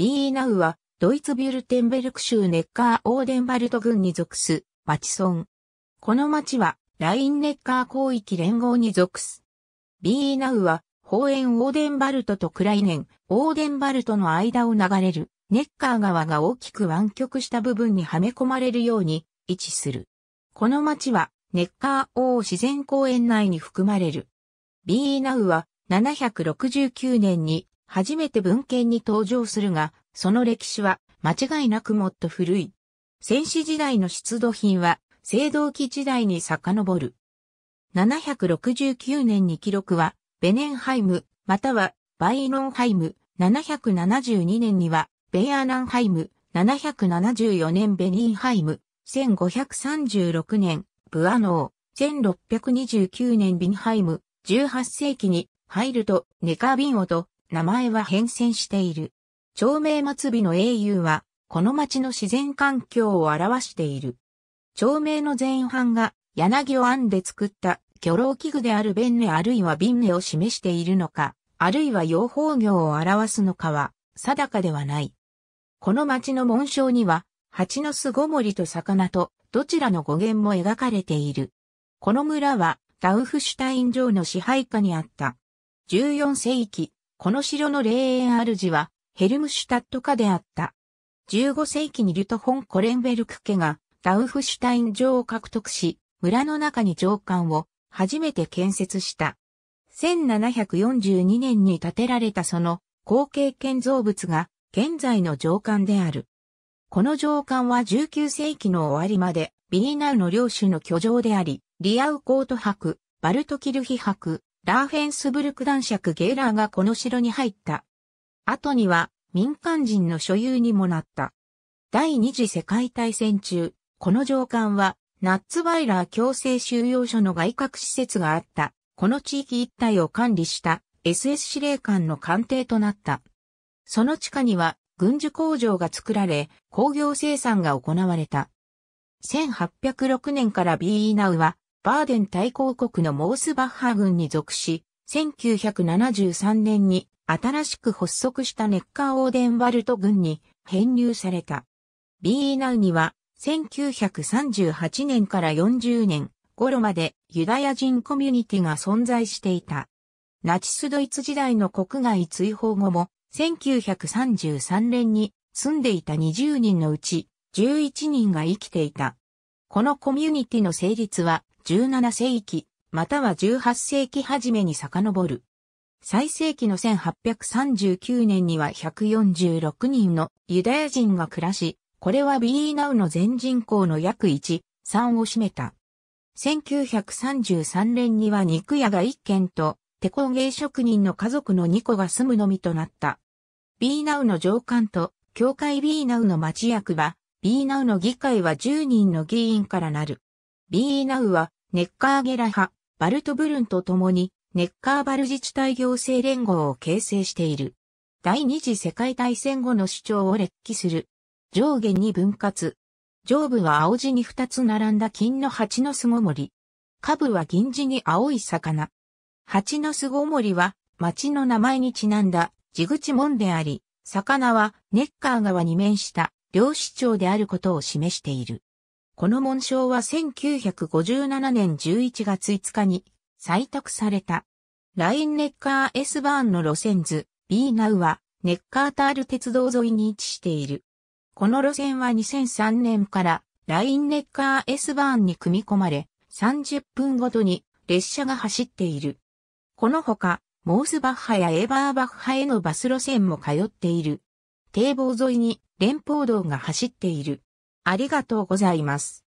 ビーナウは、ドイツビュルテンベルク州ネッカーオーデンバルト郡に属す、町村。この町は、ラインネッカー広域連合に属す。ビーナウは、方園オーデンバルトとクライネン、オーデンバルトの間を流れる、ネッカー川が大きく湾曲した部分にはめ込まれるように位置する。この町は、ネッカー王自然公園内に含まれる。ビーナウは、769年に初めて文献に登場するが、その歴史は間違いなくもっと古い。戦死時代の出土品は青銅器時代に遡る。769年の記録はベネンハイム、またはバイノンハイム、772年にはベアナンハイム、774年ベニンハイム、1536年ブアノー、1629年ビンハイム、18世紀に入るとネカビンオと名前は変遷している。長命末尾の英雄は、この町の自然環境を表している。長命の前半が柳を編んで作った漁労器具であるベンネあるいはビンネを示しているのか、あるいは養蜂業を表すのかは定かではない。この町の紋章には、蜂の巣ごもりと魚とどちらの語源も描かれている。この村はダウフシュタイン城の支配下にあった。14世紀、この城の霊園主はヘルムシュタット家であった。15世紀にリュト・フォン・コレンベルク家がダウフシュタイン城を獲得し、村の中に城館を初めて建設した。1742年に建てられたその後継建造物が現在の城館である。この城館は19世紀の終わりまでビーナウの領主の居城であり、リアウコート伯、バルトキルヒ伯、ラーフェンスブルク男爵ゲーラーがこの城に入った。後には民間人の所有にもなった。第二次世界大戦中、この上官はナッツバイラー強制収容所の外郭施設があった、この地域一帯を管理した SS 司令官の官邸となった。その地下には軍需工場が作られ、工業生産が行われた。1806年からビーナウはバーデン対抗国のモースバッハ軍に属し、1973年に新しく発足したネッカーオーデンバルト軍に編入された。ビーナウには1938年から40年頃までユダヤ人コミュニティが存在していた。ナチスドイツ時代の国外追放後も1933年に住んでいた20人のうち11人が生きていた。このコミュニティの成立は17世紀、または18世紀初めに遡る。最盛期の1839年には146人のユダヤ人が暮らし、これはビーナウの全人口の約1、3を占めた。1933年には肉屋が1軒と、手工芸職人の家族の2個が住むのみとなった。ビーナウの上官と、教会ビーナウの町役場、ビーナウの議会は10人の議員からなる。ビーナウは、ネッカーゲラ派、バルトブルンと共に、ネッカーバル自治体行政連合を形成している。第二次世界大戦後の主張を列記する。上下に分割。上部は青地に二つ並んだ金の蜂の巣ごもり。下部は銀地に青い魚。蜂の巣ごもりは町の名前にちなんだ地口門であり、魚はネッカー川に面した漁師町であることを示している。この紋章は1957年11月5日に採択された。ラインネッカー S バーンの路線図 B ナウはネッカータール鉄道沿いに位置している。この路線は2003年からラインネッカー S バーンに組み込まれ30分ごとに列車が走っている。このほか、モースバッハやエーバーバッハへのバス路線も通っている。堤防沿いに連邦道が走っている。ありがとうございます。